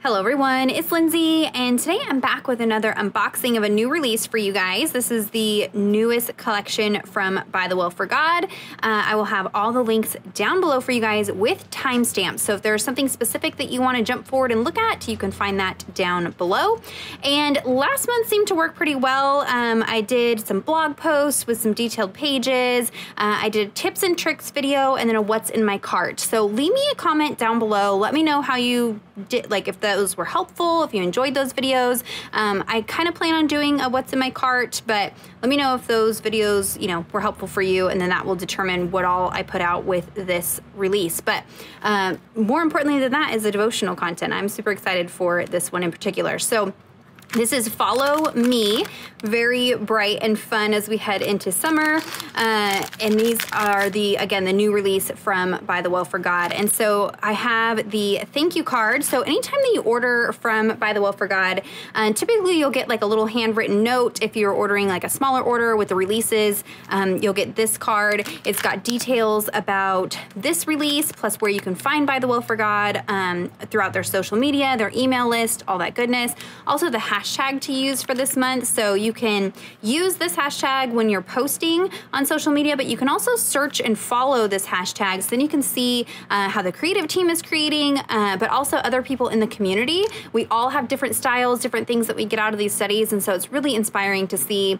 Hello everyone, it's Lindsey, and today I'm back with another unboxing of a new release for you guys. This is the newest collection from By the Well for God. Uh, I will have all the links down below for you guys with timestamps. So if there's something specific that you want to jump forward and look at, you can find that down below. And last month seemed to work pretty well. Um, I did some blog posts with some detailed pages. Uh, I did a tips and tricks video and then a what's in my cart. So leave me a comment down below. Let me know how you did, like if those were helpful, if you enjoyed those videos. Um, I kind of plan on doing a what's in my cart, but let me know if those videos, you know, were helpful for you, and then that will determine what all I put out with this release. But um, more importantly than that is the devotional content. I'm super excited for this one in particular. So this is Follow Me, very bright and fun as we head into summer. Uh, and these are the, again, the new release from By the Well for God. And so I have the thank you card. So anytime that you order from By the Well for God, uh, typically you'll get like a little handwritten note. If you're ordering like a smaller order with the releases, um, you'll get this card. It's got details about this release, plus where you can find By the Well for God um, throughout their social media, their email list, all that goodness. Also the hashtag to use for this month. So you can use this hashtag when you're posting on social media, but you can also search and follow this hashtag. So then you can see uh, how the creative team is creating, uh, but also other people in the community. We all have different styles, different things that we get out of these studies. And so it's really inspiring to see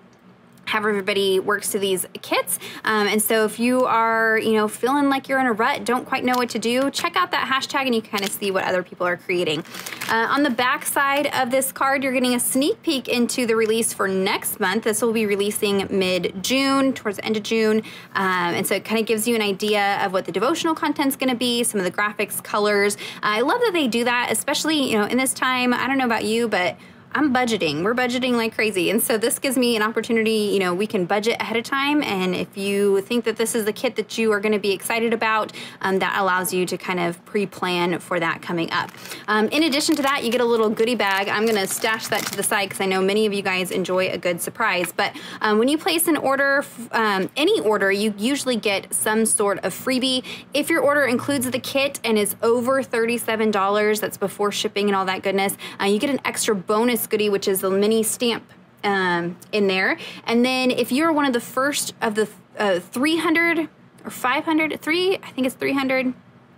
how everybody works to these kits. Um, and so if you are, you know, feeling like you're in a rut, don't quite know what to do, check out that hashtag and you kind of see what other people are creating. Uh, on the back side of this card, you're getting a sneak peek into the release for next month. This will be releasing mid-June, towards the end of June. Um, and so it kind of gives you an idea of what the devotional content's gonna be, some of the graphics, colors. Uh, I love that they do that, especially, you know, in this time, I don't know about you, but I'm budgeting. We're budgeting like crazy. And so this gives me an opportunity, you know, we can budget ahead of time. And if you think that this is the kit that you are going to be excited about, um, that allows you to kind of pre plan for that coming up. Um, in addition to that, you get a little goodie bag. I'm going to stash that to the side because I know many of you guys enjoy a good surprise. But um, when you place an order, um, any order, you usually get some sort of freebie. If your order includes the kit and is over $37, that's before shipping and all that goodness, uh, you get an extra bonus bonus goodie, which is the mini stamp um, in there. And then if you're one of the first of the uh, 300 or 500, three, I think it's 300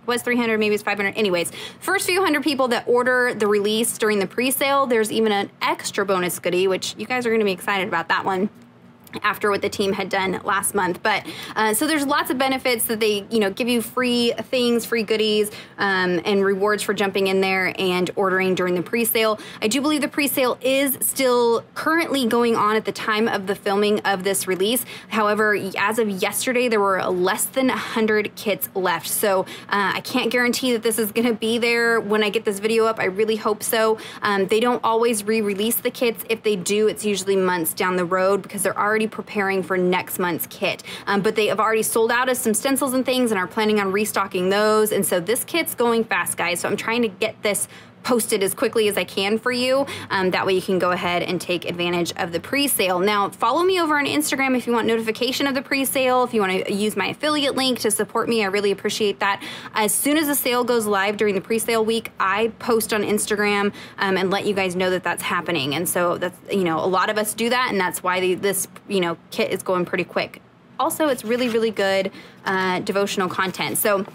was 300 maybe it's 500 anyways first few hundred people that order the release during the pre-sale there's even an extra bonus goodie which you guys are going to be excited about that one after what the team had done last month. But uh, so there's lots of benefits that they, you know, give you free things, free goodies, um, and rewards for jumping in there and ordering during the pre-sale. I do believe the pre-sale is still currently going on at the time of the filming of this release. However, as of yesterday, there were less than 100 kits left. So uh, I can't guarantee that this is going to be there when I get this video up. I really hope so. Um, they don't always re-release the kits. If they do, it's usually months down the road because they're already already preparing for next month's kit. Um, but they have already sold out of some stencils and things and are planning on restocking those. And so this kit's going fast, guys. So I'm trying to get this posted as quickly as I can for you. Um, that way you can go ahead and take advantage of the pre-sale. Now, follow me over on Instagram if you want notification of the pre-sale, if you want to use my affiliate link to support me, I really appreciate that. As soon as the sale goes live during the pre-sale week, I post on Instagram um, and let you guys know that that's happening. And so that's, you know, a lot of us do that and that's why the, this, you know, kit is going pretty quick. Also, it's really, really good uh, devotional content. So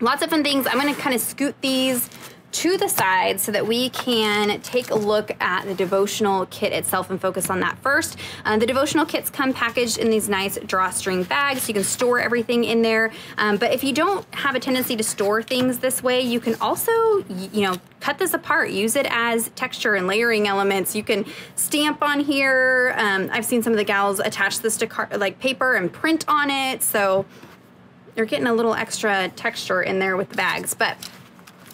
lots of fun things. I'm going to kind of scoot these to the side so that we can take a look at the devotional kit itself and focus on that first. Uh, the devotional kits come packaged in these nice drawstring bags. So you can store everything in there. Um, but if you don't have a tendency to store things this way, you can also, you know, cut this apart. Use it as texture and layering elements. You can stamp on here. Um, I've seen some of the gals attach this to like paper and print on it. So you're getting a little extra texture in there with the bags. But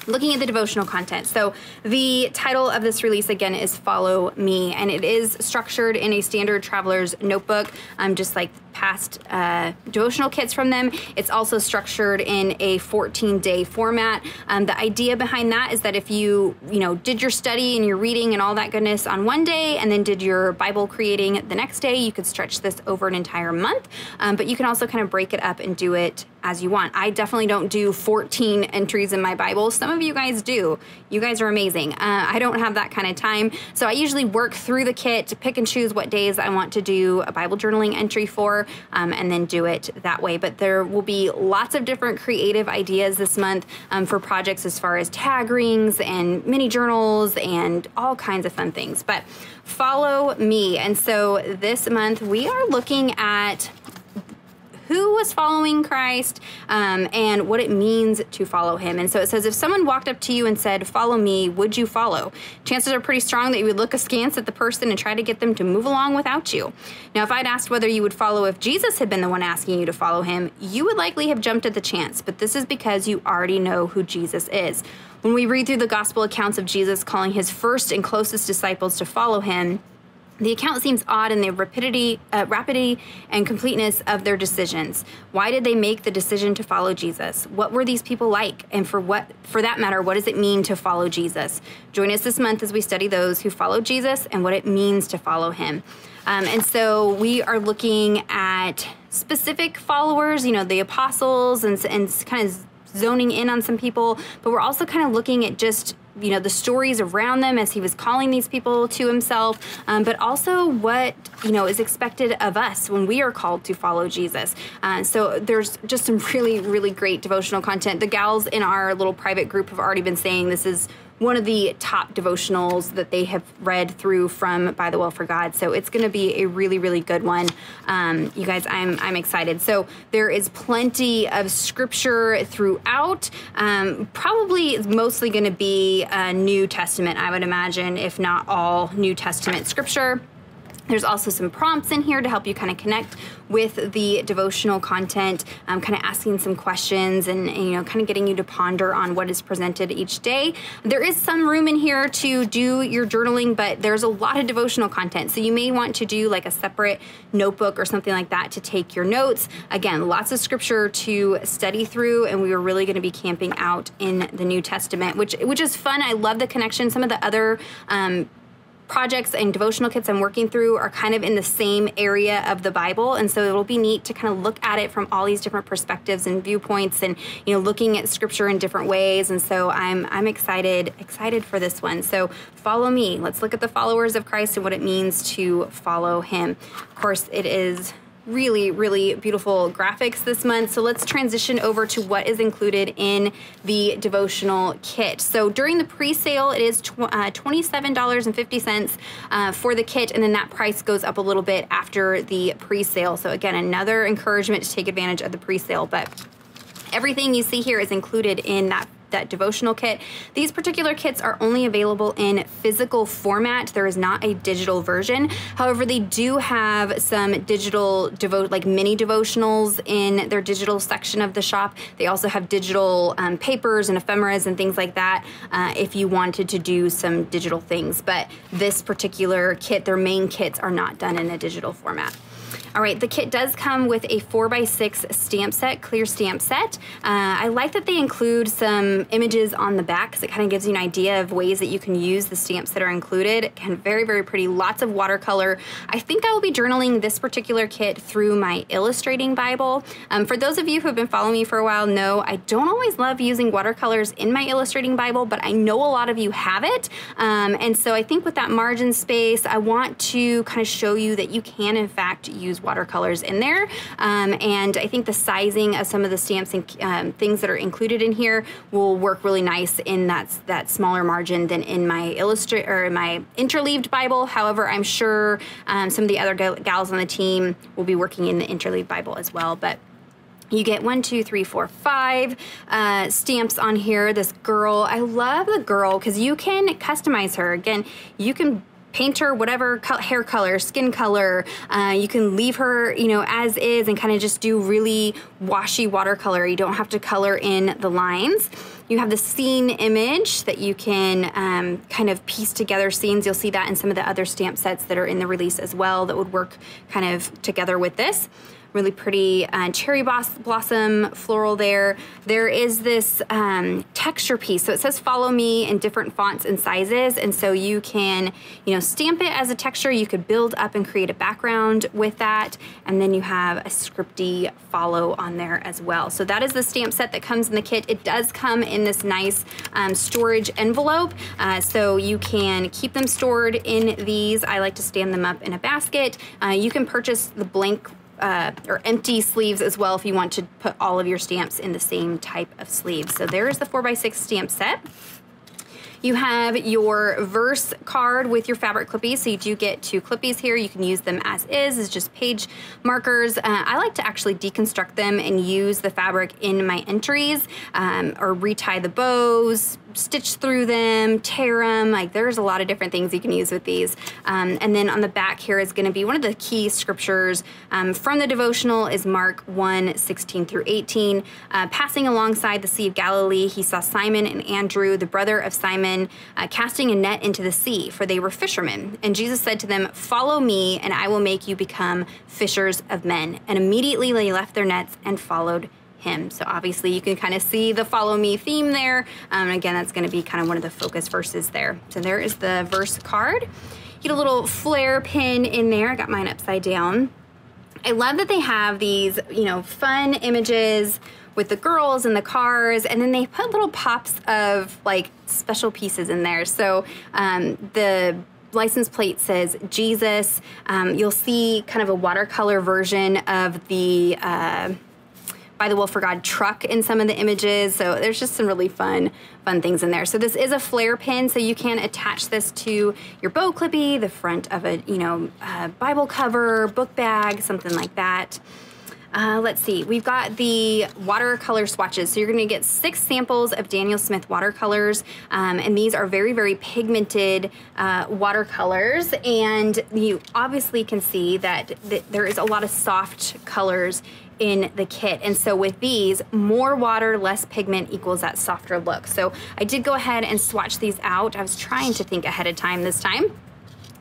looking at the devotional content. So the title of this release again is Follow Me, and it is structured in a standard traveler's notebook, um, just like past uh, devotional kits from them. It's also structured in a 14 day format. Um, the idea behind that is that if you, you know, did your study and your reading and all that goodness on one day and then did your Bible creating the next day, you could stretch this over an entire month. Um, but you can also kind of break it up and do it as you want. I definitely don't do 14 entries in my Bible. Some of you guys do. You guys are amazing. Uh, I don't have that kind of time. So I usually work through the kit to pick and choose what days I want to do a Bible journaling entry for um, and then do it that way. But there will be lots of different creative ideas this month um, for projects as far as tag rings and mini journals and all kinds of fun things. But follow me. And so this month we are looking at who was following Christ um, and what it means to follow him. And so it says, if someone walked up to you and said, Follow me, would you follow? Chances are pretty strong that you would look askance at the person and try to get them to move along without you. Now, if I'd asked whether you would follow if Jesus had been the one asking you to follow him, you would likely have jumped at the chance, but this is because you already know who Jesus is. When we read through the gospel accounts of Jesus calling his first and closest disciples to follow him, the account seems odd in the rapidity, uh, rapidity and completeness of their decisions. Why did they make the decision to follow Jesus? What were these people like? And for what, for that matter, what does it mean to follow Jesus? Join us this month as we study those who follow Jesus and what it means to follow him. Um, and so we are looking at specific followers, you know, the apostles, and, and kind of zoning in on some people, but we're also kind of looking at just you know the stories around them as he was calling these people to himself um, but also what you know is expected of us when we are called to follow jesus. Uh, so there's just some really really great devotional content. The gals in our little private group have already been saying this is one of the top devotionals that they have read through from By the Well for God. So it's going to be a really, really good one. Um, you guys, I'm I'm excited. So there is plenty of scripture throughout. Um, probably mostly going to be a New Testament, I would imagine, if not all New Testament scripture. There's also some prompts in here to help you kind of connect with the devotional content, um, kind of asking some questions and, and, you know, kind of getting you to ponder on what is presented each day. There is some room in here to do your journaling, but there's a lot of devotional content. So you may want to do like a separate notebook or something like that to take your notes. Again, lots of scripture to study through, and we are really going to be camping out in the New Testament, which which is fun. I love the connection. Some of the other um, projects and devotional kits I'm working through are kind of in the same area of the Bible. And so it'll be neat to kind of look at it from all these different perspectives and viewpoints and, you know, looking at scripture in different ways. And so I'm, I'm excited, excited for this one. So follow me. Let's look at the followers of Christ and what it means to follow him. Of course, it is really, really beautiful graphics this month. So let's transition over to what is included in the devotional kit. So during the pre-sale, it is tw- uh, $27.50 uh, for the kit, and then that price goes up a little bit after the pre-sale. So again, another encouragement to take advantage of the pre-sale, but everything you see here is included in that that devotional kit. These particular kits are only available in physical format. There is not a digital version. However, they do have some digital devote like mini devotionals in their digital section of the shop. They also have digital um, papers and ephemeras and things like that uh, if you wanted to do some digital things. But this particular kit, their main kits are not done in a digital format. All right, the kit does come with a 4x6 stamp set, clear stamp set. Uh, I like that they include some images on the back because it kind of gives you an idea of ways that you can use the stamps that are included. Again, very, very pretty, lots of watercolor. I think I will be journaling this particular kit through my illustrating Bible. Um, for those of you who have been following me for a while know I don't always love using watercolors in my illustrating Bible, but I know a lot of you have it. Um, and so I think with that margin space, I want to kind of show you that you can in fact use watercolors in there. Um, and I think the sizing of some of the stamps and um, things that are included in here will work really nice in that, that smaller margin than in my illustrate or in my interleaved Bible. However, I'm sure um, some of the other gals on the team will be working in the interleaved Bible as well. But you get one, two, three, four, five uh, stamps on here. This girl, I love the girl because you can customize her. Again, you can paint her whatever hair color, skin color. Uh, you can leave her, you know, as is and kind of just do really washy watercolor. You don't have to color in the lines. You have the scene image that you can um, kind of piece together scenes. You'll see that in some of the other stamp sets that are in the release as well that would work kind of together with this really pretty uh, cherry blossom floral there. There is this um, texture piece. So it says follow me in different fonts and sizes. And so you can, you know, stamp it as a texture. You could build up and create a background with that. And then you have a scripty follow on there as well. So that is the stamp set that comes in the kit. It does come in this nice um, storage envelope. Uh, so you can keep them stored in these. I like to stand them up in a basket. Uh, you can purchase the blank uh, or empty sleeves as well if you want to put all of your stamps in the same type of sleeves. So there's the 4x6 stamp set. You have your verse card with your fabric clippies. So you do get two clippies here. You can use them as is, as just page markers. Uh, I like to actually deconstruct them and use the fabric in my entries um, or retie the bows, stitch through them, tear them. Like there's a lot of different things you can use with these. Um, and then on the back here is going to be one of the key scriptures um, from the devotional is Mark 1 16 through 18. Uh, passing alongside the Sea of Galilee, he saw Simon and Andrew, the brother of Simon, uh, casting a net into the sea, for they were fishermen. And Jesus said to them, Follow me, and I will make you become fishers of men. And immediately they left their nets and followed him. So obviously you can kind of see the follow me theme there. Um, again, that's going to be kind of one of the focus verses there. So there is the verse card. Get a little flair pin in there. I got mine upside down. I love that they have these, you know, fun images with the girls and the cars, and then they put little pops of like special pieces in there. So um, the license plate says Jesus. Um, you'll see kind of a watercolor version of the. Uh, by the Well for God truck in some of the images. So there's just some really fun, fun things in there. So this is a flair pin, so you can attach this to your bow clippy, the front of a, you know, a Bible cover, book bag, something like that. Uh, let's see, we've got the watercolor swatches. So you're gonna get six samples of Daniel Smith watercolors, um, and these are very, very pigmented uh, watercolors. And you obviously can see that th there is a lot of soft colors in the kit. And so with these, more water, less pigment equals that softer look. So I did go ahead and swatch these out. I was trying to think ahead of time this time.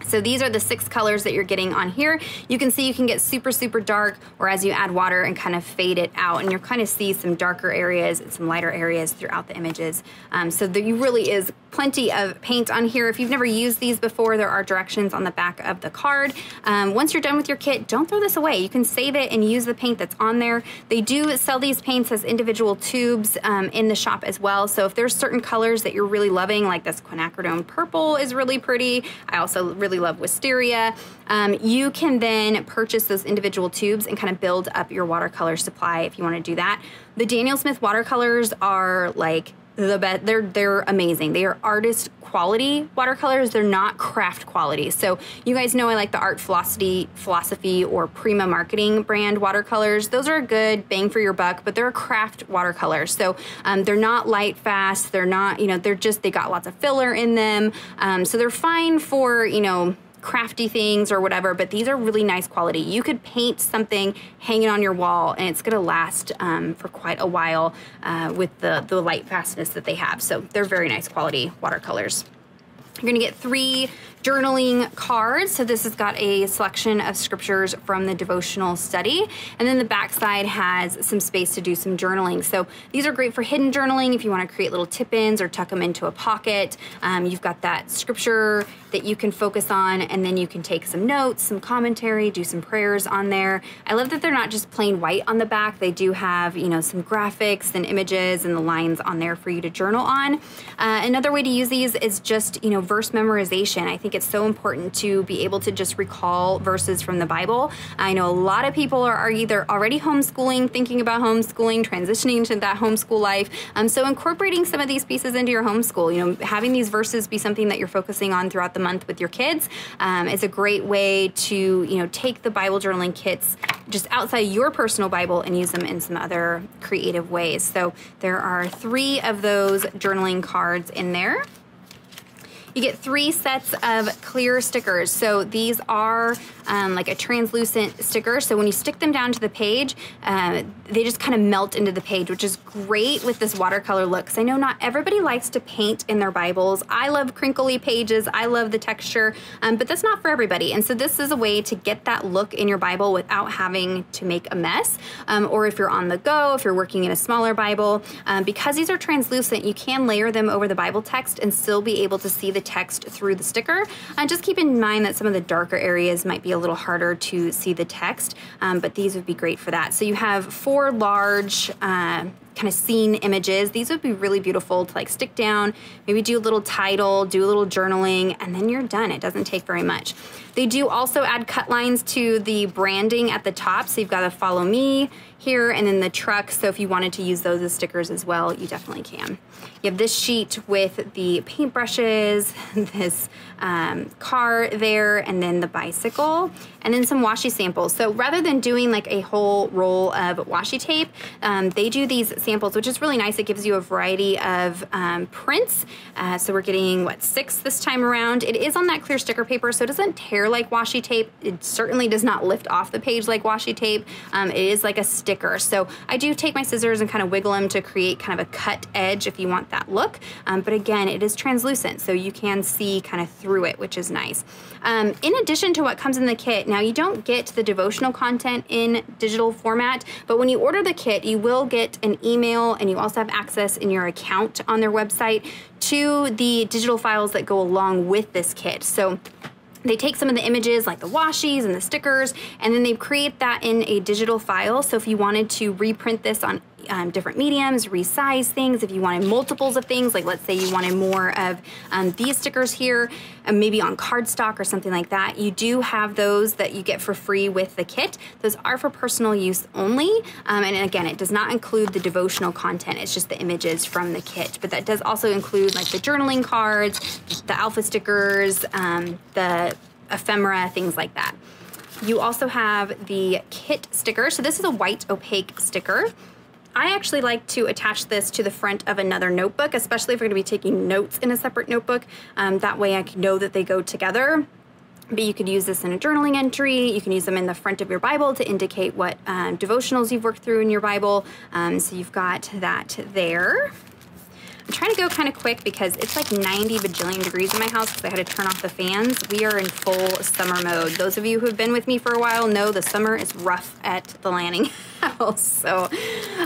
So these are the six colors that you're getting on here. You can see you can get super, super dark or as you add water and kind of fade it out and you kind of see some darker areas and some lighter areas throughout the images. Um, so there really is plenty of paint on here. If you've never used these before, there are directions on the back of the card. Um, once you're done with your kit, don't throw this away. You can save it and use the paint that's on there. They do sell these paints as individual tubes um, in the shop as well. So if there's certain colors that you're really loving, like this quinacridone purple is really pretty. I also really love wisteria. Um, you can then purchase those individual tubes and kind of build up your watercolor supply if you want to do that. The Daniel Smith watercolors are like the best. They're they're amazing. They are artist quality watercolors. They're not craft quality. So you guys know I like the Art Philosophy, Philosophy or Prima Marketing brand watercolors. Those are a good bang for your buck, but they're a craft watercolor. So um, they're not light fast. They're not you know they're just they got lots of filler in them. Um, so they're fine for you know crafty things or whatever, but these are really nice quality. You could paint something hanging on your wall and it's gonna last um, for quite a while uh, with the, the light fastness that they have. So they're very nice quality watercolors. You're gonna get three journaling cards. So this has got a selection of scriptures from the devotional study. And then the back side has some space to do some journaling. So these are great for hidden journaling if you want to create little tip-ins or tuck them into a pocket. Um, you've got that scripture that you can focus on and then you can take some notes, some commentary, do some prayers on there. I love that they're not just plain white on the back. They do have, you know, some graphics and images and the lines on there for you to journal on. Uh, another way to use these is just, you know, verse memorization. I think think it's so important to be able to just recall verses from the Bible. I know a lot of people are either already homeschooling, thinking about homeschooling, transitioning to that homeschool life. Um, so incorporating some of these pieces into your homeschool, you know, having these verses be something that you're focusing on throughout the month with your kids um, is a great way to, you know, take the Bible journaling kits just outside your personal Bible and use them in some other creative ways. So there are three of those journaling cards in there. You get three sets of clear stickers. So these are um, like a translucent sticker. So when you stick them down to the page, uh, they just kind of melt into the page, which is great with this watercolor look. Because I know not everybody likes to paint in their Bibles. I love crinkly pages. I love the texture, um, but that's not for everybody. And so this is a way to get that look in your Bible without having to make a mess. Um, or if you're on the go, if you're working in a smaller Bible, um, because these are translucent, you can layer them over the Bible text and still be able to see the text through the sticker. And just keep in mind that some of the darker areas might be a little harder to see the text, um, but these would be great for that. So you have four large uh, kind of scene images. These would be really beautiful to like stick down, maybe do a little title, do a little journaling, and then you're done. It doesn't take very much. They do also add cut lines to the branding at the top. So you've got a follow me here and then the truck. So if you wanted to use those as stickers as well, you definitely can. You have this sheet with the paintbrushes, this um, car there, and then the bicycle, and then some washi samples. So rather than doing like a whole roll of washi tape, um, they do these samples, which is really nice. It gives you a variety of um, prints. Uh, so we're getting, what, six this time around. It is on that clear sticker paper, so it doesn't tear like washi tape. It certainly does not lift off the page like washi tape. Um, it is like a sticker. So I do take my scissors and kind of wiggle them to create kind of a cut edge if you want that look. Um, but again, it is translucent, so you can see kind of through it, which is nice. Um, in addition to what comes in the kit, now you don't get the devotional content in digital format, but when you order the kit, you will get an email and you also have access in your account on their website to the digital files that go along with this kit. So they take some of the images like the washies and the stickers and then they create that in a digital file so if you wanted to reprint this on um, different mediums, resize things. If you wanted multiples of things, like let's say you wanted more of um, these stickers here, uh, maybe on cardstock or something like that, you do have those that you get for free with the kit. Those are for personal use only. Um, and again, it does not include the devotional content. It's just the images from the kit. But that does also include like the journaling cards, the alpha stickers, um, the ephemera, things like that. You also have the kit sticker. So this is a white opaque sticker. I actually like to attach this to the front of another notebook, especially if we're going to be taking notes in a separate notebook. Um, that way I can know that they go together. But you could use this in a journaling entry. You can use them in the front of your Bible to indicate what um, devotionals you've worked through in your Bible. Um, so you've got that there. I'm trying to go kind of quick because it's like 90 bajillion degrees in my house because I had to turn off the fans. We are in full summer mode. Those of you who have been with me for a while know the summer is rough at the Lanning house. So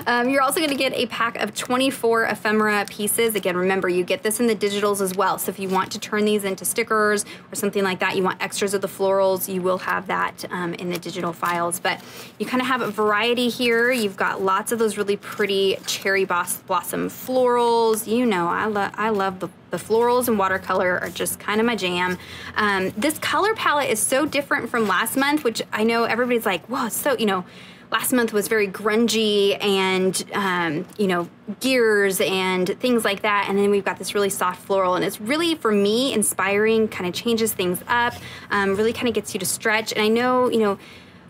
um, you're also going to get a pack of 24 ephemera pieces. Again, remember, you get this in the digitals as well. So if you want to turn these into stickers or something like that, you want extras of the florals, you will have that um, in the digital files. But you kind of have a variety here. You've got lots of those really pretty cherry blossom florals you know, I love I love the the florals and watercolor are just kind of my jam. Um, this color palette is so different from last month, which I know everybody's like, "Whoa, so you know." Last month was very grungy and um, you know gears and things like that, and then we've got this really soft floral, and it's really for me inspiring. Kind of changes things up, um, really kind of gets you to stretch. And I know you know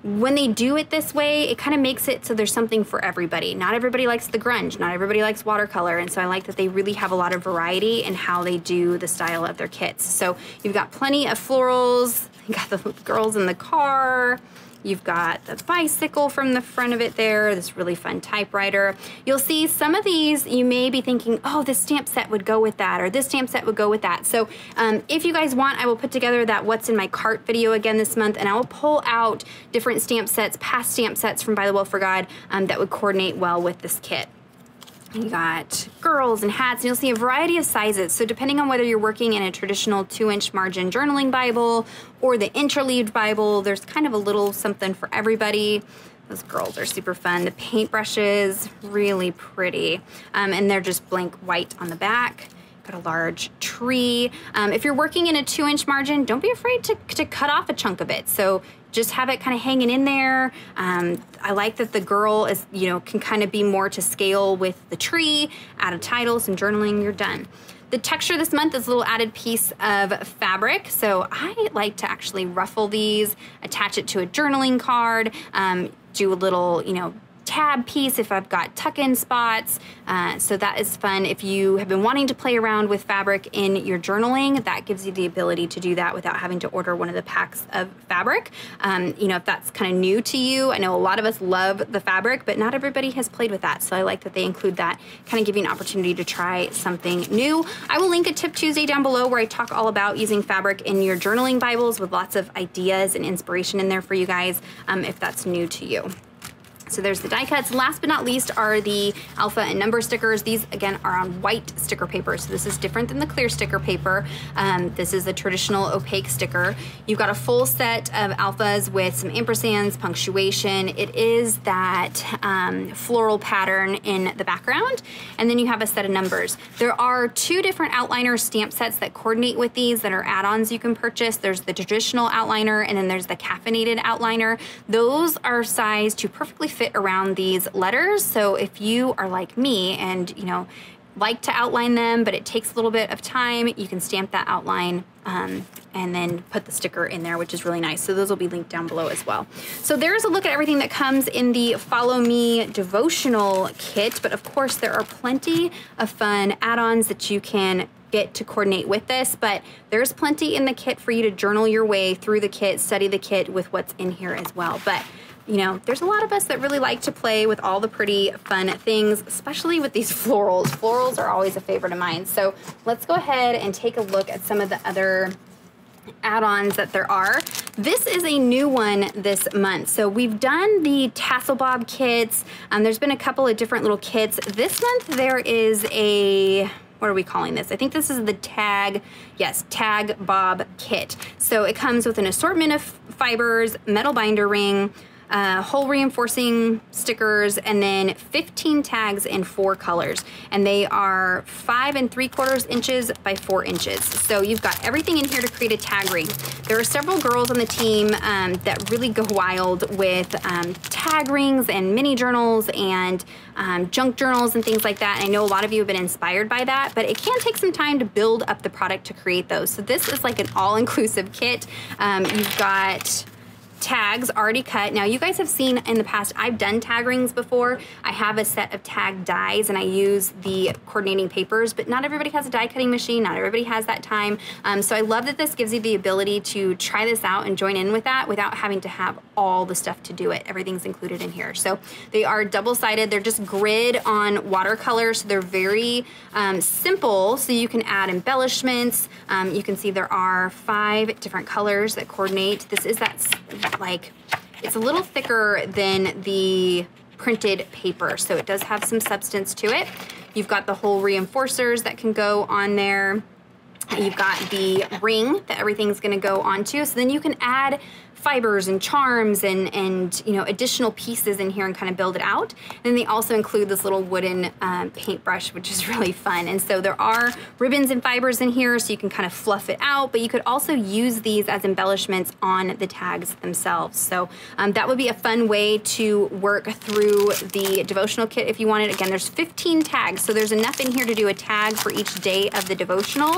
when they do it this way, it kind of makes it so there's something for everybody. Not everybody likes the grunge, not everybody likes watercolor, and so I like that they really have a lot of variety in how they do the style of their kits. So you've got plenty of florals, you got the girls in the car, You've got the bicycle from the front of it there, this really fun typewriter. You'll see some of these, you may be thinking, oh, this stamp set would go with that, or this stamp set would go with that. So um, if you guys want, I will put together that what's in my cart video again this month, and I will pull out different stamp sets, past stamp sets from By the Well for God um, that would coordinate well with this kit. You got girls and hats, and you'll see a variety of sizes. So depending on whether you're working in a traditional two-inch margin journaling Bible or the interleaved Bible, there's kind of a little something for everybody. Those girls are super fun. The paintbrushes, really pretty. Um, and they're just blank white on the back. Got a large tree. Um, if you're working in a two inch margin, don't be afraid to, to cut off a chunk of it. So just have it kind of hanging in there. Um, I like that the girl is, you know, can kind of be more to scale with the tree, add a title, some journaling, you're done. The texture this month is a little added piece of fabric. So I like to actually ruffle these, attach it to a journaling card, um, do a little, you know, tab piece, if I've got tuck-in spots. Uh, so that is fun. If you have been wanting to play around with fabric in your journaling, that gives you the ability to do that without having to order one of the packs of fabric. Um, you know, if that's kind of new to you, I know a lot of us love the fabric, but not everybody has played with that. So I like that they include that, kind of give you an opportunity to try something new. I will link a Tip Tuesday down below where I talk all about using fabric in your journaling Bibles with lots of ideas and inspiration in there for you guys um, if that's new to you. So there's the die cuts. Last but not least are the alpha and number stickers. These again are on white sticker paper. So this is different than the clear sticker paper. Um, this is the traditional opaque sticker. You've got a full set of alphas with some ampersands, punctuation. It is that um, floral pattern in the background. And then you have a set of numbers. There are two different outliner stamp sets that coordinate with these that are add-ons you can purchase. There's the traditional outliner and then there's the caffeinated outliner. Those are sized to perfectly fit fit around these letters. So if you are like me and, you know, like to outline them, but it takes a little bit of time, you can stamp that outline um, and then put the sticker in there, which is really nice. So those will be linked down below as well. So there's a look at everything that comes in the Follow Me devotional kit, but of course there are plenty of fun add-ons that you can get to coordinate with this, but there's plenty in the kit for you to journal your way through the kit, study the kit with what's in here as well. But you know, there's a lot of us that really like to play with all the pretty fun things, especially with these florals. Florals are always a favorite of mine. So let's go ahead and take a look at some of the other add-ons that there are. This is a new one this month. So we've done the tassel bob kits. Um, there's been a couple of different little kits. This month there is a what are we calling this? I think this is the tag, yes, tag bob kit. So it comes with an assortment of fibers, metal binder ring, uh, hole reinforcing stickers, and then 15 tags in four colors. And they are five and three quarters inches by four inches. So you've got everything in here to create a tag ring. There are several girls on the team um, that really go wild with um, tag rings and mini journals and um, junk journals and things like that. And I know a lot of you have been inspired by that, but it can take some time to build up the product to create those. So this is like an all-inclusive kit. Um, you've got tags already cut. Now you guys have seen in the past, I've done tag rings before. I have a set of tag dies and I use the coordinating papers, but not everybody has a die cutting machine. Not everybody has that time. Um, so I love that this gives you the ability to try this out and join in with that without having to have all the stuff to do it. Everything's included in here. So they are double-sided. They're just grid on watercolor. So they're very um, simple. So you can add embellishments. Um, you can see there are five different colors that coordinate. This is that like, it's a little thicker than the printed paper, so it does have some substance to it. You've got the hole reinforcers that can go on there. You've got the ring that everything's gonna go onto. So then you can add fibers and charms and, and you know additional pieces in here and kind of build it out. And then they also include this little wooden um, paintbrush, which is really fun. And so there are ribbons and fibers in here so you can kind of fluff it out, but you could also use these as embellishments on the tags themselves. So um, that would be a fun way to work through the devotional kit if you wanted. Again, there's 15 tags, so there's enough in here to do a tag for each day of the devotional.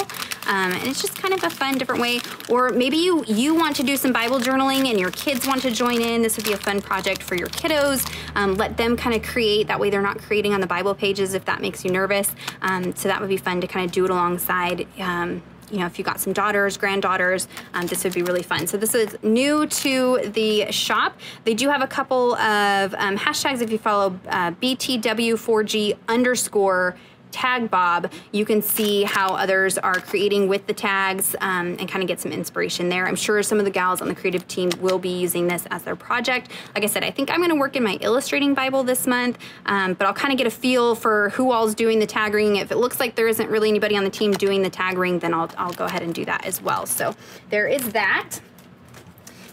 Um, and it's just kind of a fun different way. Or maybe you, you want to do some Bible journaling and your kids want to join in, this would be a fun project for your kiddos. Um, let them kind of create, that way they're not creating on the Bible pages if that makes you nervous. Um, so that would be fun to kind of do it alongside um, you know, if you got some daughters, granddaughters, um, this would be really fun. So this is new to the shop. They do have a couple of um, hashtags if you follow uh, BTW4G underscore tag bob, you can see how others are creating with the tags um, and kind of get some inspiration there. I'm sure some of the gals on the creative team will be using this as their project. Like I said, I think I'm gonna work in my illustrating Bible this month, um, but I'll kind of get a feel for who all's doing the tag ring. If it looks like there isn't really anybody on the team doing the tag ring, then I'll, I'll go ahead and do that as well. So there is that.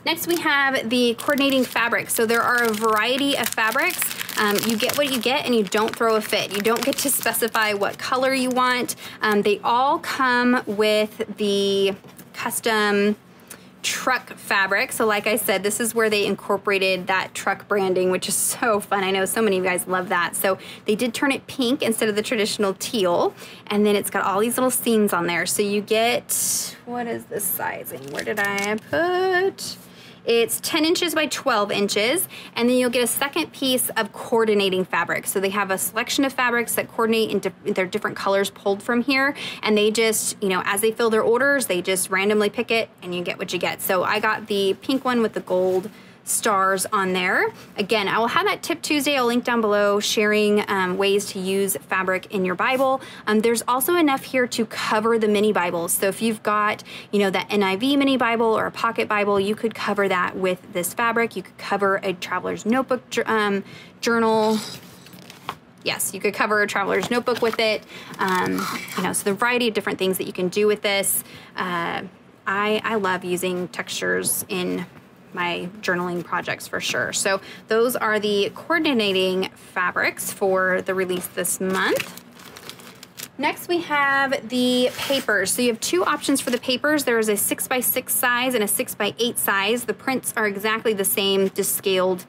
Next we have the coordinating fabric. So there are a variety of fabrics. Um, you get what you get and you don't throw a fit. You don't get to specify what color you want. Um, they all come with the custom truck fabric. So like I said, this is where they incorporated that truck branding, which is so fun. I know so many of you guys love that. So they did turn it pink instead of the traditional teal. And then it's got all these little scenes on there. So you get, what is this sizing? Where did I put? It's 10 inches by 12 inches, and then you'll get a second piece of coordinating fabric. So they have a selection of fabrics that coordinate in their different colors pulled from here, and they just, you know, as they fill their orders, they just randomly pick it, and you get what you get. So I got the pink one with the gold stars on there. Again, I will have that tip Tuesday. I'll link down below sharing um, ways to use fabric in your Bible. Um, there's also enough here to cover the mini Bibles. So if you've got, you know, that NIV mini Bible or a pocket Bible, you could cover that with this fabric. You could cover a traveler's notebook um, journal yes, you could cover a traveler's notebook with it. Um, you know, so the variety of different things that you can do with this. Uh, I, I love using textures in my journaling projects for sure. So those are the coordinating fabrics for the release this month. Next, we have the papers. So you have two options for the papers. There is a six by six size and a six by eight size. The prints are exactly the same, just scaled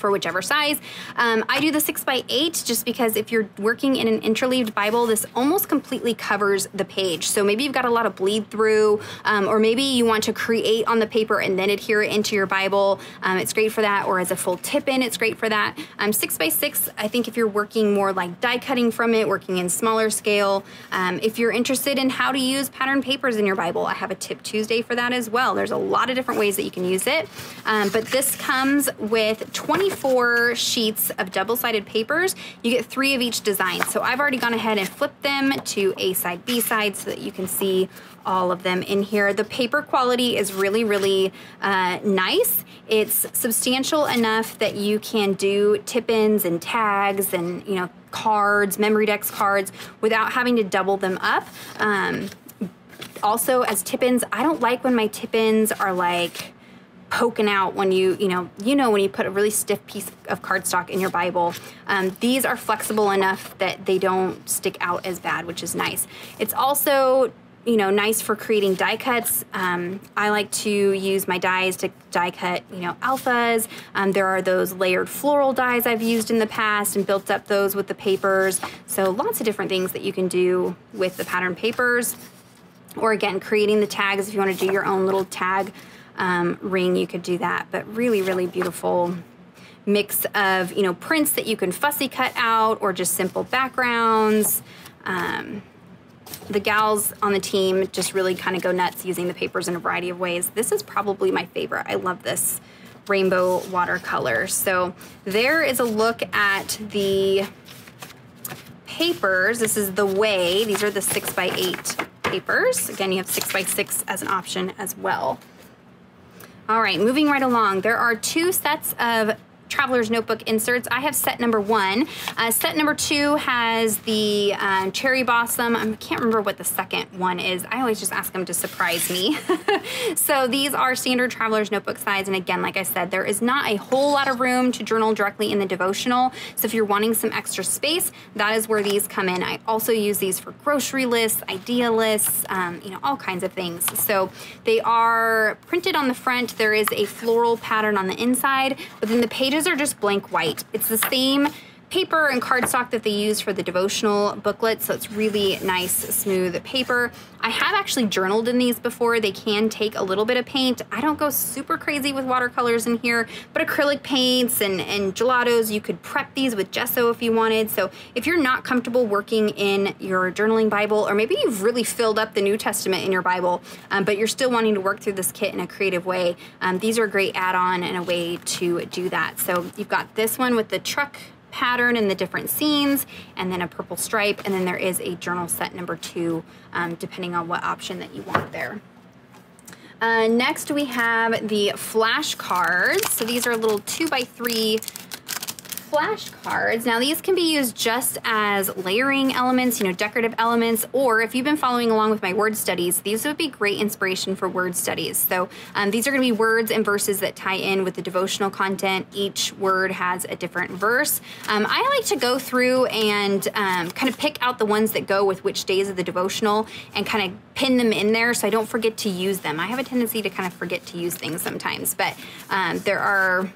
for whichever size. Um, I do the six by eight just because if you're working in an interleaved Bible, this almost completely covers the page. So maybe you've got a lot of bleed through, um, or maybe you want to create on the paper and then adhere it into your Bible. Um, it's great for that, or as a full tip in, it's great for that. Um, six by six, I think if you're working more like die cutting from it, working in smaller scale, um, if you're interested in how to use pattern papers in your Bible, I have a tip Tuesday for that as well. There's a lot of different ways that you can use it. Um, but this comes with 20 24 sheets of double-sided papers. You get three of each design. So I've already gone ahead and flipped them to A side, B side so that you can see all of them in here. The paper quality is really, really uh, nice. It's substantial enough that you can do tip-ins and tags and, you know, cards, Memorydex cards without having to double them up. Um, also, as tip-ins, I don't like when my tip-ins are like, poking out when you, you know, you know when you put a really stiff piece of cardstock in your Bible. Um, these are flexible enough that they don't stick out as bad, which is nice. It's also you know, nice for creating die cuts. Um, I like to use my dies to die cut, you know, alphas. Um, there are those layered floral dies I've used in the past and built up those with the papers. So lots of different things that you can do with the pattern papers. Or again, creating the tags if you want to do your own little tag um, ring, you could do that. But really, really beautiful mix of, you know, prints that you can fussy cut out or just simple backgrounds. Um, the gals on the team just really kind of go nuts using the papers in a variety of ways. This is probably my favorite. I love this rainbow watercolor. So there is a look at the papers. This is the way. These are the six by eight papers. Again, you have six by six as an option as well. All right, moving right along. There are two sets of Traveler's Notebook inserts. I have set number one. Uh, set number two has the uh, Cherry Blossom. I can't remember what the second one is. I always just ask them to surprise me. so these are standard Traveler's Notebook size. And again, like I said, there is not a whole lot of room to journal directly in the devotional. So if you're wanting some extra space, that is where these come in. I also use these for grocery lists, idea lists, um, you know, all kinds of things. So they are printed on the front. There is a floral pattern on the inside, but then the pages pages are just blank white. It's the same paper and cardstock that they use for the devotional booklet, so it's really nice, smooth paper. I have actually journaled in these before. They can take a little bit of paint. I don't go super crazy with watercolors in here, but acrylic paints and, and gelatos, you could prep these with gesso if you wanted. So if you're not comfortable working in your journaling Bible, or maybe you've really filled up the New Testament in your Bible, um, but you're still wanting to work through this kit in a creative way, um, these are a great add-on and a way to do that. So you've got this one with the truck pattern and the different scenes, and then a purple stripe, and then there is a journal set number two, um, depending on what option that you want there. Uh, next, we have the flashcards. So these are little two by three flashcards. Now these can be used just as layering elements, you know, decorative elements, or if you've been following along with my word studies, these would be great inspiration for word studies. So um, these are gonna be words and verses that tie in with the devotional content. Each word has a different verse. Um, I like to go through and um, kind of pick out the ones that go with which days of the devotional and kind of pin them in there so I don't forget to use them. I have a tendency to kind of forget to use things sometimes, but um, there are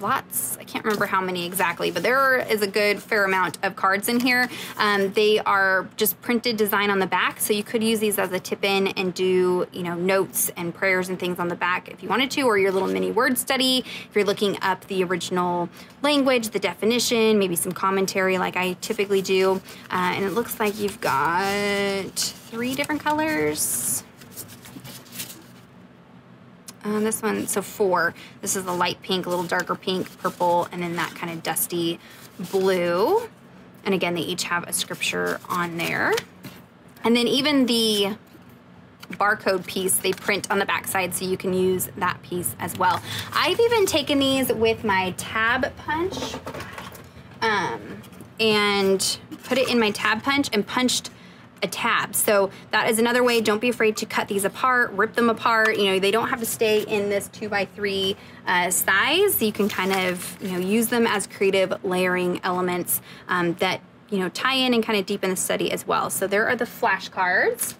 lots. I can't remember how many exactly, but there is a good fair amount of cards in here. Um, they are just printed design on the back, so you could use these as a tip in and do you know notes and prayers and things on the back if you wanted to, or your little mini word study if you're looking up the original language, the definition, maybe some commentary like I typically do. Uh, and it looks like you've got three different colors. Um, this one, so four. This is the light pink, a little darker pink, purple, and then that kind of dusty blue. And again, they each have a scripture on there. And then even the barcode piece they print on the backside so you can use that piece as well. I've even taken these with my tab punch um, and put it in my tab punch and punched a tab. So that is another way. Don't be afraid to cut these apart, rip them apart. You know, they don't have to stay in this two by three uh, size. You can kind of, you know, use them as creative layering elements um, that, you know, tie in and kind of deepen the study as well. So there are the flashcards.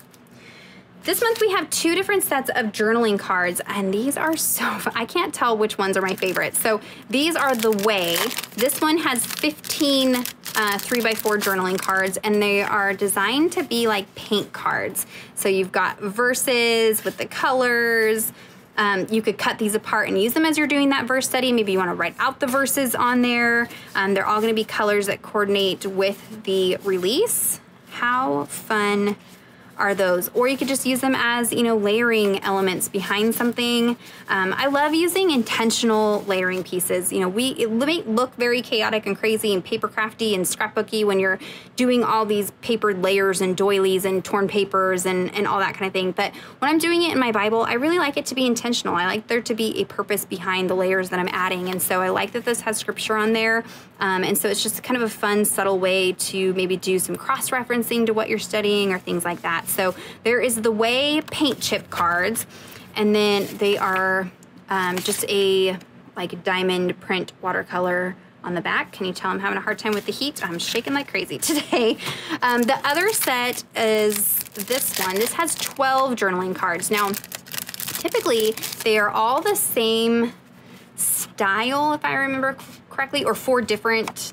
This month we have two different sets of journaling cards, and these are so. I can't tell which ones are my favorites. So these are the way. This one has 15 uh, three by four journaling cards, and they are designed to be like paint cards. So you've got verses with the colors. Um, you could cut these apart and use them as you're doing that verse study. Maybe you want to write out the verses on there. Um, they're all going to be colors that coordinate with the release. How fun are those. Or you could just use them as, you know, layering elements behind something. Um, I love using intentional layering pieces. You know, we it may look very chaotic and crazy and paper crafty and scrapbooky when you're doing all these papered layers and doilies and torn papers and, and all that kind of thing. But when I'm doing it in my Bible, I really like it to be intentional. I like there to be a purpose behind the layers that I'm adding. And so I like that this has scripture on there. Um, and so it's just kind of a fun, subtle way to maybe do some cross referencing to what you're studying or things like that. So there is the Way paint chip cards, and then they are um, just a like diamond print watercolor on the back. Can you tell I'm having a hard time with the heat? I'm shaking like crazy today. Um, the other set is this one. This has 12 journaling cards. Now, typically they are all the same style, if I remember correctly, or four different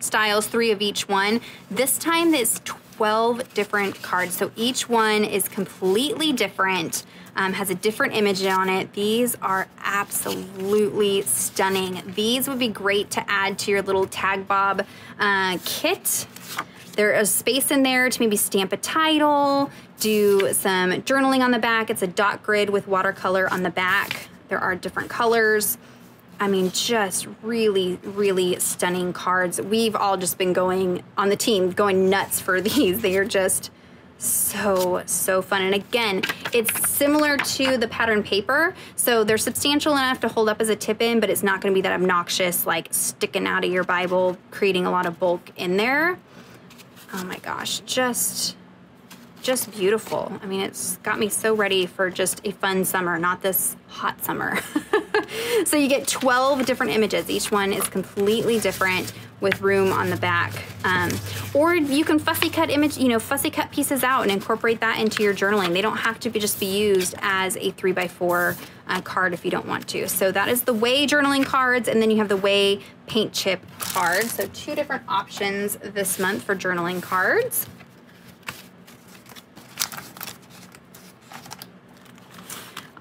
styles, three of each one. This time it's 12 different cards. So each one is completely different, um, has a different image on it. These are absolutely stunning. These would be great to add to your little tag bob uh, kit. There is space in there to maybe stamp a title, do some journaling on the back. It's a dot grid with watercolor on the back. There are different colors. I mean, just really, really stunning cards. We've all just been going on the team, going nuts for these. They are just so, so fun. And again, it's similar to the pattern paper. So they're substantial enough to hold up as a tip in, but it's not going to be that obnoxious, like sticking out of your Bible, creating a lot of bulk in there. Oh my gosh, just just beautiful. I mean, it's got me so ready for just a fun summer, not this hot summer. so you get 12 different images. Each one is completely different with room on the back. Um, or you can fussy cut image, you know, fussy cut pieces out and incorporate that into your journaling. They don't have to be just be used as a three by four uh, card if you don't want to. So that is the Way journaling cards, and then you have the Way paint chip cards. So two different options this month for journaling cards.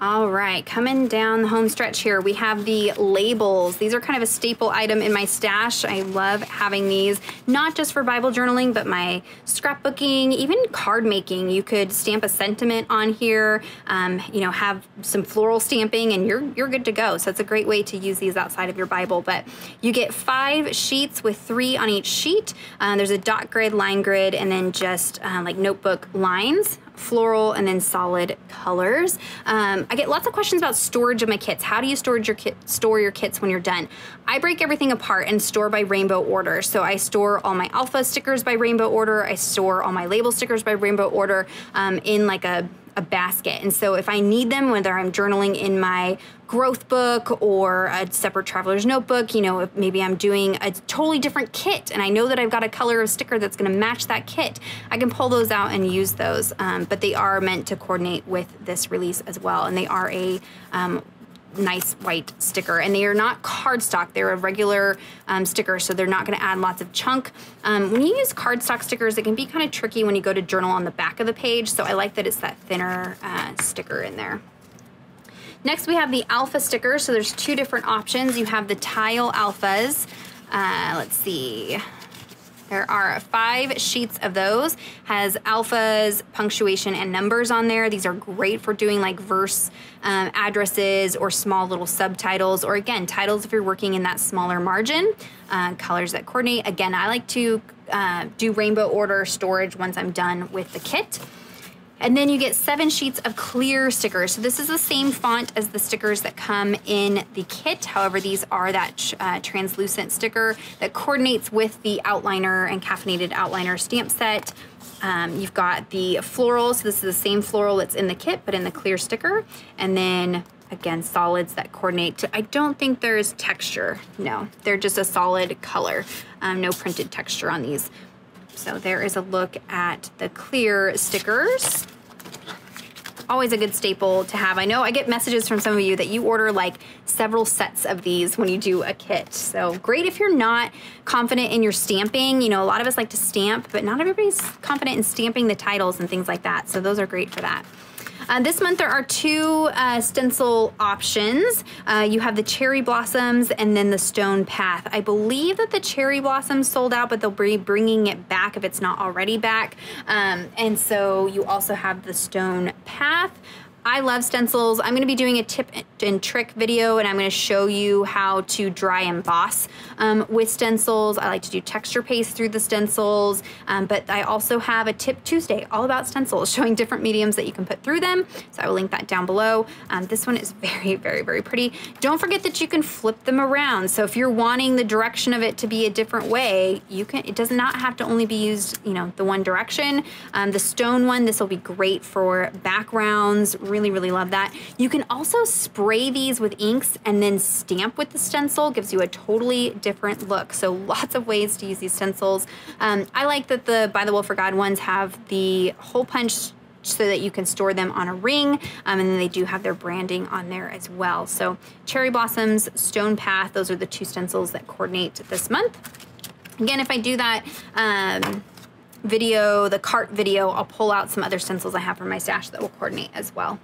All right, coming down the home stretch here, we have the labels. These are kind of a staple item in my stash. I love having these, not just for Bible journaling, but my scrapbooking, even card making. You could stamp a sentiment on here, um, you know, have some floral stamping, and you're you're good to go. So it's a great way to use these outside of your Bible. But you get five sheets with three on each sheet. Uh, there's a dot grid, line grid, and then just uh, like notebook lines floral, and then solid colors. Um, I get lots of questions about storage of my kits. How do you storage your kit, store your kits when you're done? I break everything apart and store by rainbow order. So I store all my alpha stickers by rainbow order. I store all my label stickers by rainbow order um, in like a a basket. And so if I need them, whether I'm journaling in my growth book or a separate traveler's notebook, you know, maybe I'm doing a totally different kit and I know that I've got a color of sticker that's going to match that kit, I can pull those out and use those. Um, but they are meant to coordinate with this release as well. And they are a um, nice white sticker. And they are not cardstock, they're a regular um, sticker, so they're not gonna add lots of chunk. Um, when you use cardstock stickers, it can be kind of tricky when you go to journal on the back of the page, so I like that it's that thinner uh, sticker in there. Next, we have the alpha sticker. So there's two different options. You have the tile alphas. Uh, let's see. There are five sheets of those. Has alphas, punctuation, and numbers on there. These are great for doing like verse um, addresses or small little subtitles, or again, titles if you're working in that smaller margin. Uh, colors that coordinate. Again, I like to uh, do rainbow order storage once I'm done with the kit. And then you get seven sheets of clear stickers. So this is the same font as the stickers that come in the kit. However, these are that uh, translucent sticker that coordinates with the outliner and caffeinated outliner stamp set. Um, you've got the floral, so this is the same floral that's in the kit, but in the clear sticker. And then again, solids that coordinate I don't think there's texture. No, they're just a solid color. Um, no printed texture on these. So there is a look at the clear stickers. Always a good staple to have. I know I get messages from some of you that you order like several sets of these when you do a kit. So great if you're not confident in your stamping. You know, a lot of us like to stamp, but not everybody's confident in stamping the titles and things like that. So those are great for that. Uh, this month there are two uh, stencil options. Uh, you have the cherry blossoms and then the stone path. I believe that the cherry blossoms sold out, but they'll be bringing it back if it's not already back. Um, and so you also have the stone path. I love stencils. I'm gonna be doing a tip and trick video and I'm gonna show you how to dry emboss um, with stencils. I like to do texture paste through the stencils, um, but I also have a tip Tuesday all about stencils, showing different mediums that you can put through them. So I will link that down below. Um, this one is very, very, very pretty. Don't forget that you can flip them around. So if you're wanting the direction of it to be a different way, you can, it does not have to only be used, you know, the one direction. Um, the stone one, this will be great for backgrounds, really, really love that. You can also spray these with inks and then stamp with the stencil, gives you a totally different look. So lots of ways to use these stencils. Um, I like that the By the Well for God ones have the hole punch so that you can store them on a ring. Um, and then they do have their branding on there as well. So Cherry Blossoms, Stone Path, those are the two stencils that coordinate this month. Again, if I do that, um, video, the cart video, I'll pull out some other stencils I have from my stash that will coordinate as well.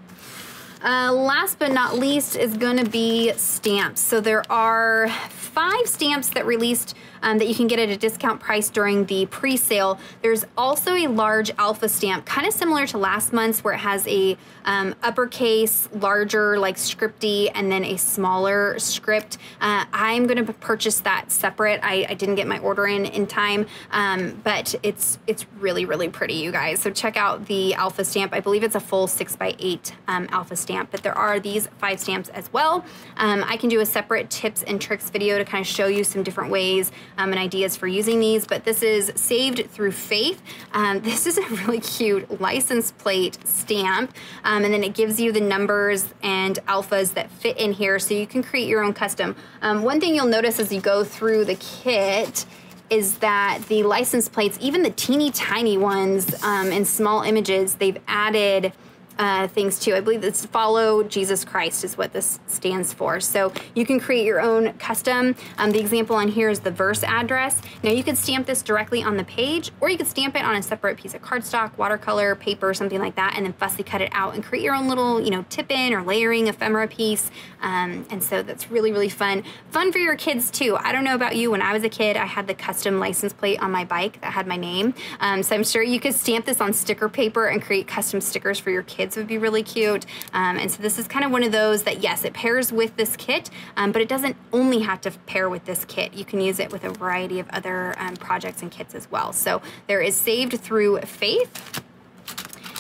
Uh, last but not least is going to be stamps. So there are five stamps that released um, that you can get at a discount price during the pre-sale. There's also a large alpha stamp, kind of similar to last month's where it has a um, uppercase, larger like scripty, and then a smaller script. Uh, I'm going to purchase that separate. I, I, didn't get my order in in time, um, but it's it's really really pretty, you guys. So check out the alpha stamp. I believe it's a full six by eight um, alpha stamp, but there are these five stamps as well. Um, I can do a separate tips and tricks video to kind of show you some different ways um, and ideas for using these, but this is saved through faith. Um, this is a really cute license plate stamp, um, and then it gives you the numbers and alphas that fit in here so you can create your own custom. Um, one thing you'll notice as you go through the kit is that the license plates, even the teeny tiny ones um, in small images, they've added uh, things too. I believe it's follow Jesus Christ is what this stands for. So you can create your own custom. Um, the example on here is the verse address. Now you could stamp this directly on the page or you could stamp it on a separate piece of cardstock, watercolor, paper, something like that, and then fussy cut it out and create your own little, you know, tip in or layering ephemera piece. Um, and so that's really, really fun. Fun for your kids too. I don't know about you. When I was a kid, I had the custom license plate on my bike that had my name. Um, so I'm sure you could stamp this on sticker paper and create custom stickers for your kids would be really cute. Um, and so this is kind of one of those that, yes, it pairs with this kit, um, but it doesn't only have to pair with this kit. You can use it with a variety of other um, projects and kits as well. So there is Saved Through Faith.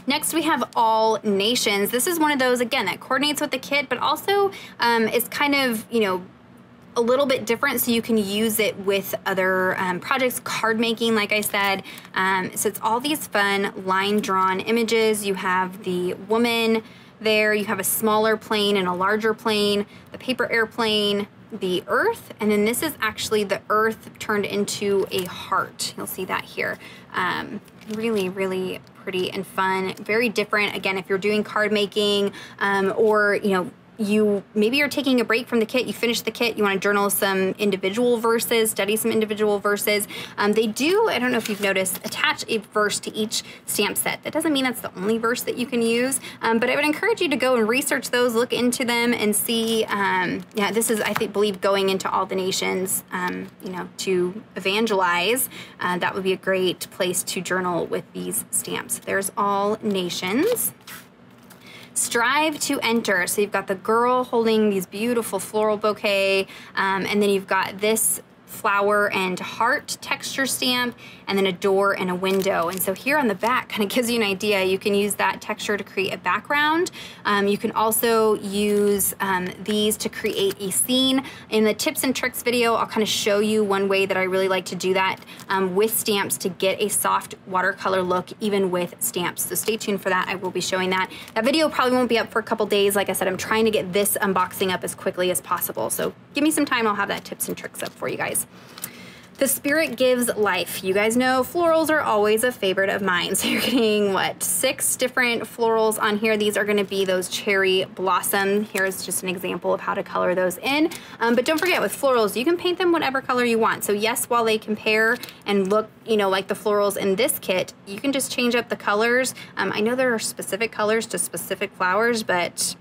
Next, we have All Nations. This is one of those, again, that coordinates with the kit, but also um, is kind of, you know, a little bit different so you can use it with other um, projects card making like i said. Um, so it's all these fun line drawn images. You have the woman there you have a smaller plane and a larger plane the paper airplane the earth and then this is actually the earth turned into a heart. You'll see that here. Um, really really pretty and fun. Very different again if you're doing card making um, or you know you maybe you're taking a break from the kit, you finish the kit, you want to journal some individual verses, study some individual verses. Um, they do, I don't know if you've noticed, attach a verse to each stamp set. That doesn't mean that's the only verse that you can use, um, but I would encourage you to go and research those, look into them, and see. Um, yeah, this is I think believe going into all the nations, um, you know, to evangelize. Uh, that would be a great place to journal with these stamps. There's all nations. Strive to enter. So you've got the girl holding these beautiful floral bouquet, um, and then you've got this flower and heart texture stamp, and then a door and a window. And so here on the back kind of gives you an idea. You can use that texture to create a background. Um, you can also use um, these to create a scene. In the tips and tricks video, I'll kind of show you one way that I really like to do that um, with stamps to get a soft watercolor look even with stamps. So stay tuned for that. I will be showing that. That video probably won't be up for a couple days. Like I said, I'm trying to get this unboxing up as quickly as possible. So give me some time. I'll have that tips and tricks up for you guys. The Spirit Gives Life. You guys know florals are always a favorite of mine. So you're getting, what, six different florals on here. These are gonna be those cherry blossom. Here's just an example of how to color those in. Um, but don't forget, with florals, you can paint them whatever color you want. So yes, while they compare and look, you know, like the florals in this kit, you can just change up the colors. Um, I know there are specific colors to specific flowers, but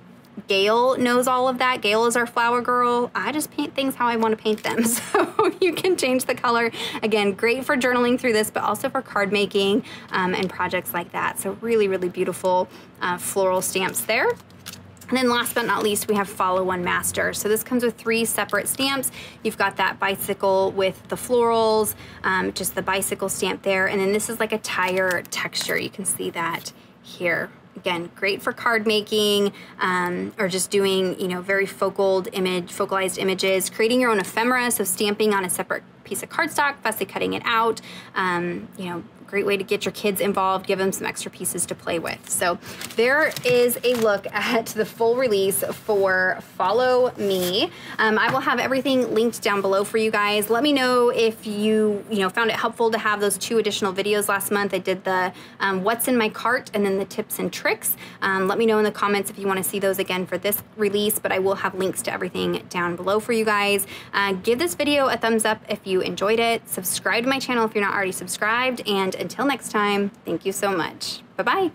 Gail knows all of that. Gail is our flower girl. I just paint things how I want to paint them. So you can change the color. Again, great for journaling through this, but also for card making um, and projects like that. So really, really beautiful uh, floral stamps there. And then last but not least, we have Follow One Master. So this comes with three separate stamps. You've got that bicycle with the florals, um, just the bicycle stamp there. And then this is like a tire texture. You can see that here again, great for card making um, or just doing, you know, very focal image, focalized images, creating your own ephemera, so stamping on a separate piece of cardstock, fussy cutting it out, um, you know, great way to get your kids involved, give them some extra pieces to play with. So there is a look at the full release for Follow Me. Um, I will have everything linked down below for you guys. Let me know if you, you know, found it helpful to have those two additional videos last month. I did the um, what's in my cart and then the tips and tricks. Um, let me know in the comments if you want to see those again for this release, but I will have links to everything down below for you guys. Uh, give this video a thumbs up if you enjoyed it. Subscribe to my channel if you're not already subscribed and until next time, thank you so much. Bye bye.